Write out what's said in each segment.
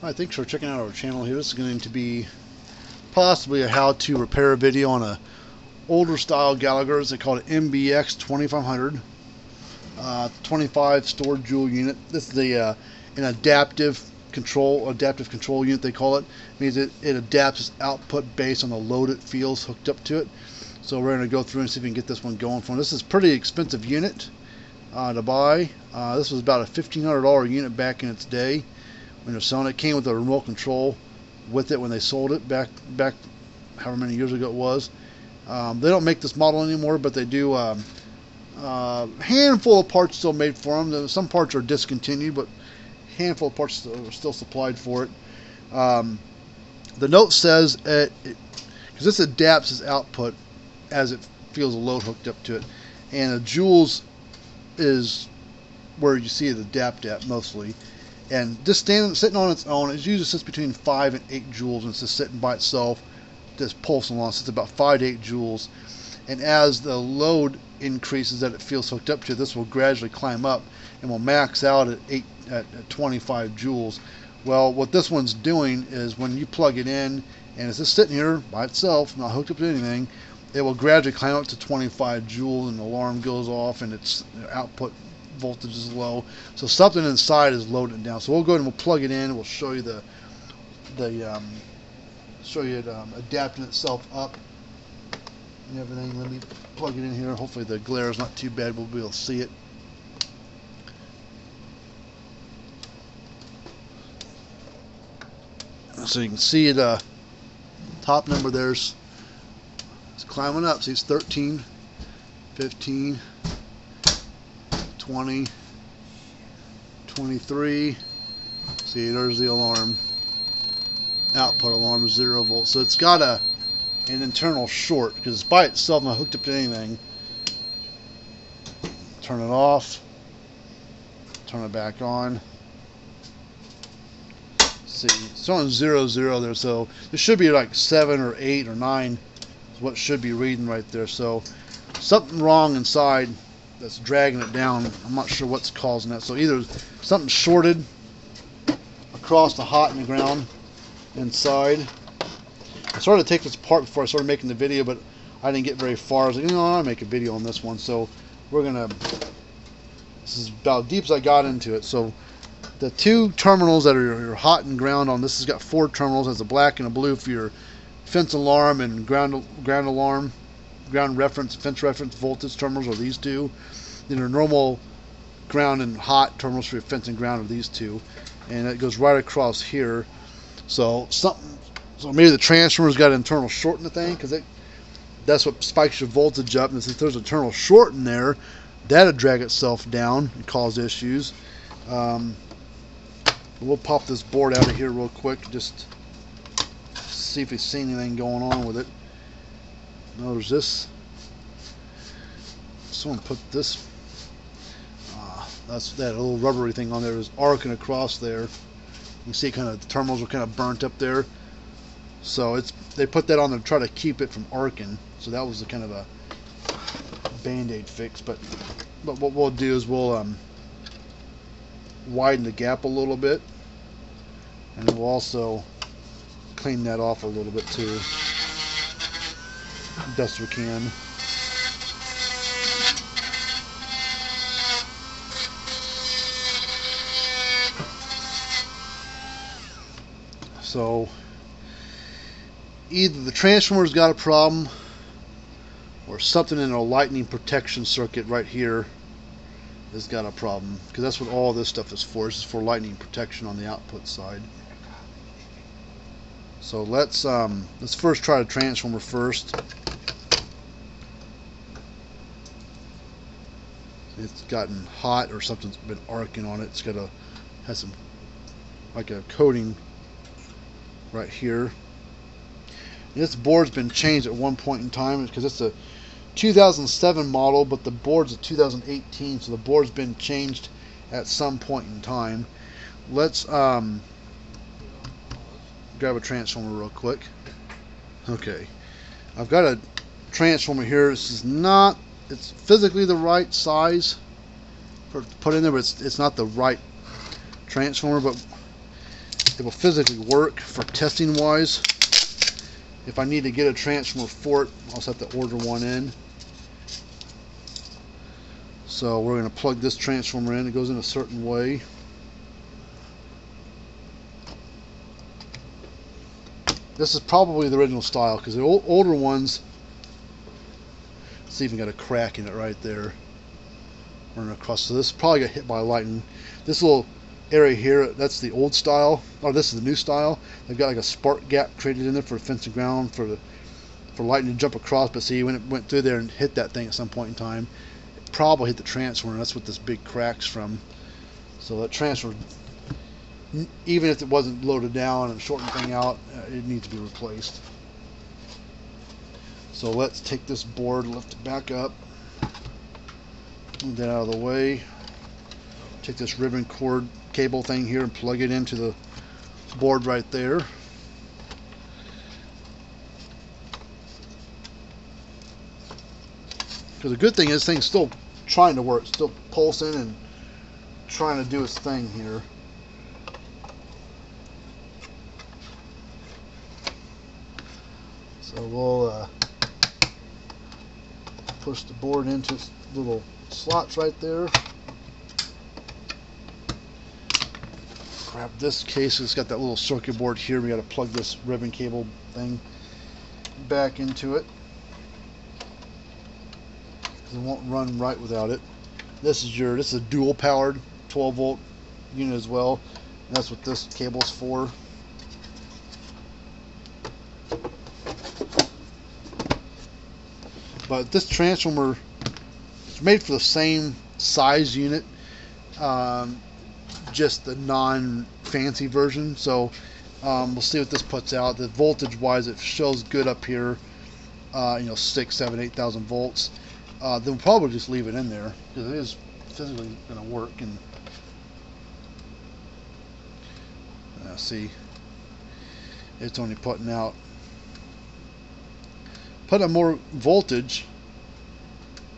Hi, thanks for checking out our channel here. This is going to be possibly a how to repair video on a older style Gallagher. They call it MBX 2500 uh, 25 stored joule unit. This is a uh, an adaptive control adaptive control unit they call it. it means it, it adapts its output based on the load it feels hooked up to it. So we're going to go through and see if we can get this one going for them. This is a pretty expensive unit uh, to buy. Uh, this was about a $1,500 unit back in its day they're selling it. Came with a remote control with it when they sold it back back however many years ago it was. Um, they don't make this model anymore, but they do. Um, uh, handful of parts still made for them. Some parts are discontinued, but handful of parts are still supplied for it. Um, the note says it because this adapts its output as it feels a load hooked up to it, and the joules is where you see it adapt at mostly. And just standing, sitting on its own, it usually sits between 5 and 8 joules, and it's just sitting by itself, just pulsing along. So it's about 5 to 8 joules. And as the load increases that it feels hooked up to, this will gradually climb up and will max out at, 8, at, at 25 joules. Well, what this one's doing is when you plug it in, and it's just sitting here by itself, not hooked up to anything, it will gradually climb up to 25 joules and the alarm goes off and its output voltage is low. So something inside is loading down. So we'll go ahead and we'll plug it in. We'll show you the the um, show you it um, adapting itself up and everything. Let me plug it in here. Hopefully the glare is not too bad. We'll be able to see it. So you can see the uh, top number there's it's climbing up. See, it's 13, 15, 20, 23. See, there's the alarm. Output alarm is zero volts. So it's got a an internal short because it's by itself not hooked up to anything. Turn it off. Turn it back on. See, it's on zero zero there, so this should be like seven or eight or nine. Is what should be reading right there. So something wrong inside that's dragging it down. I'm not sure what's causing that. So either something shorted across the hot in the ground inside. I started to take this apart before I started making the video, but I didn't get very far. I was like, you know, I'll make a video on this one. So we're gonna. This is about deep as I got into it. So the two terminals that are your hot and ground on this has got four terminals. Has a black and a blue for your fence alarm and ground ground alarm ground reference, fence reference voltage terminals are these two. Then your normal ground and hot terminals for your fence and ground are these two. And it goes right across here. So something, so maybe the transformer's got an internal short in the thing because that's what spikes your voltage up. And if there's an internal short in there, that'll drag itself down and cause issues. Um, we'll pop this board out of here real quick, just see if we see anything going on with it. Notice this. Someone put this. Uh, that's that little rubbery thing on there is arcing across there. You can see kind of the terminals are kind of burnt up there. So it's they put that on there to try to keep it from arcing. So that was the kind of a band-aid fix. But but what we'll do is we'll um, widen the gap a little bit, and we'll also clean that off a little bit too best we can. So either the transformer's got a problem or something in our lightning protection circuit right here has got a problem because that's what all this stuff is for. Is for lightning protection on the output side. So let's um, let's first try the transformer first. It's gotten hot or something's been arcing on it. It's got a has some like a coating right here. This board's been changed at one point in time because it's a 2007 model, but the board's a 2018, so the board's been changed at some point in time. Let's um, grab a transformer real quick. Okay, I've got a transformer here. This is not it's physically the right size for put in there, but it's, it's not the right transformer. But it will physically work for testing wise. If I need to get a transformer for it, I'll have to order one in. So we're going to plug this transformer in. It goes in a certain way. This is probably the original style because the older ones, it's even got a crack in it right there. Running across. So this probably got hit by lightning. This little area here, that's the old style. Oh, this is the new style. They've got like a spark gap created in there for fence and ground for the for lightning to jump across. But see, when it went through there and hit that thing at some point in time, it probably hit the transformer. That's what this big crack's from. So that transformer even if it wasn't loaded down and shortened thing out, uh, it needs to be replaced. So let's take this board, lift it back up, get out of the way. Take this ribbon cord cable thing here and plug it into the board right there. Because the good thing is, thing's still trying to work, still pulsing and trying to do its thing here. So we'll uh, push the board into little slots right there. Grab this case, it's got that little circuit board here. We got to plug this ribbon cable thing back into it. Because It won't run right without it. This is your, this is a dual powered 12 volt unit as well. And that's what this cable is for. But this transformer is made for the same size unit um, just the non-fancy version. So um, we'll see what this puts out. The voltage wise it shows good up here uh, you know six seven eight thousand volts. Uh, then we'll probably just leave it in there because it is physically going to work and uh, see it's only putting out put a more voltage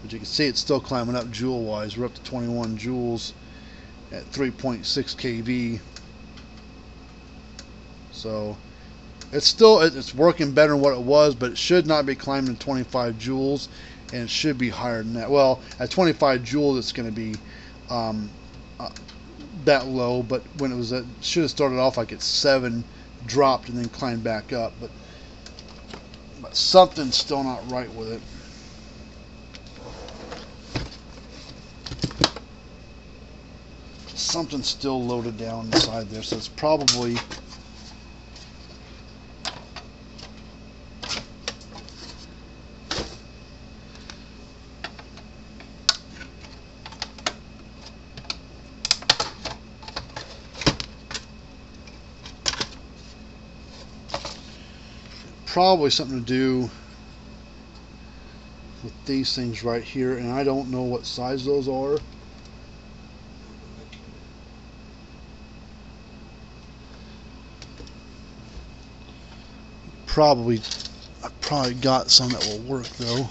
but you can see it's still climbing up joule wise we're up to 21 joules at 3.6 kV. So it's still it's working better than what it was but it should not be climbing to 25 joules and it should be higher than that. Well at 25 joules it's going to be um, uh, that low but when it was at should have started off like at 7 dropped and then climbed back up but but something's still not right with it. Something's still loaded down inside there, so it's probably probably something to do with these things right here and I don't know what size those are. Probably I probably got some that will work though.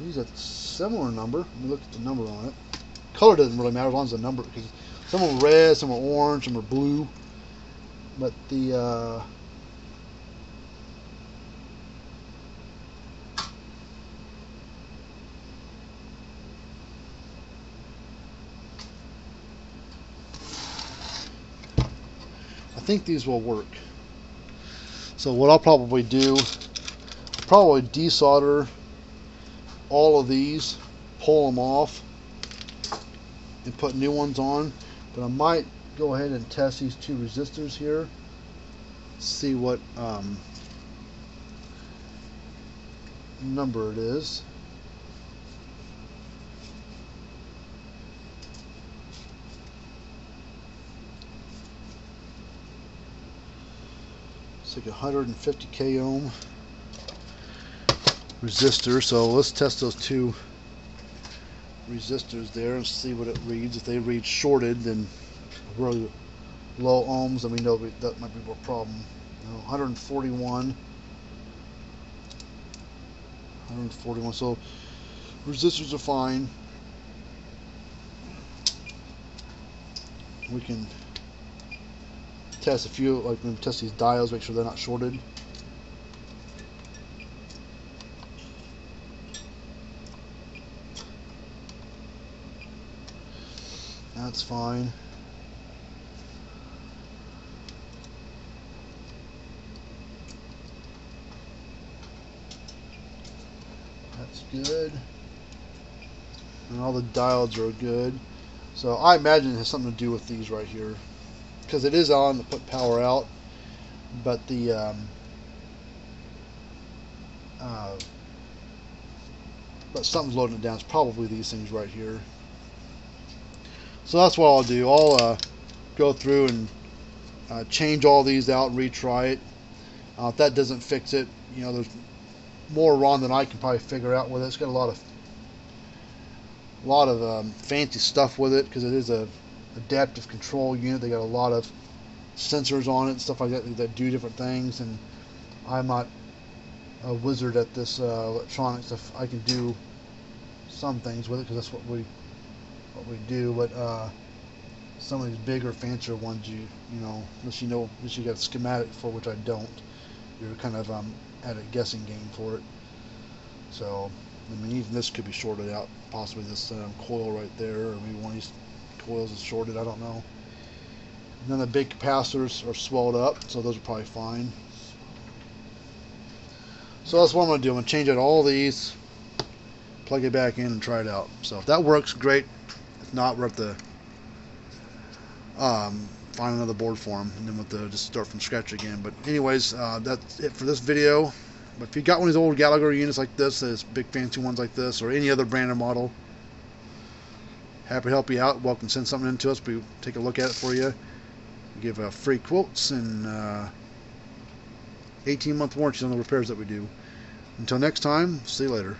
These are similar number. Let me look at the number on it. Color doesn't really matter as long as the number because some are red, some are orange, some are blue. But the uh, I think these will work. So what I'll probably do, probably desolder all of these, pull them off, and put new ones on but I might go ahead and test these two resistors here. See what um, number it is. It's like 150 k ohm resistor. So let's test those two resistors there and see what it reads. If they read shorted, then really low ohms, then we know that might be more problem. You know, 141. 141. So resistors are fine. We can test a few, like we test these diodes, make sure they're not shorted. That's fine. That's good. And all the diodes are good. So I imagine it has something to do with these right here. Because it is on to put power out. But the um, uh, but something's loading it down. It's probably these things right here. So that's what I'll do. I'll uh, go through and uh, change all these out and retry it. Uh, if that doesn't fix it, you know, there's more wrong than I can probably figure out with it. It's got a lot of a lot of um, fancy stuff with it because it is a adaptive control unit. They got a lot of sensors on it and stuff like that that do different things. And I'm not a wizard at this uh, electronics. If I can do some things with it because that's what we what we do. But uh, some of these bigger, fancier ones, you you know, unless you know, unless you got a schematic for which I don't, you're kind of um, at a guessing game for it. So, I mean, even this could be shorted out. Possibly this um, coil right there, or maybe one of these coils is shorted. I don't know. And then the big capacitors are swelled up, so those are probably fine. So that's what I'm going to do. I'm going to change out all these, plug it back in, and try it out. So if that works, great. Not, at the um, find another board for them, and then have to just start from scratch again. But anyways, uh, that's it for this video. But if you got one of these old Gallagher units like this, this big fancy ones like this, or any other brand or model, happy to help you out. Welcome send something in to us. We take a look at it for you. Give uh, free quotes and uh, 18 month warranties on the repairs that we do. Until next time, see you later.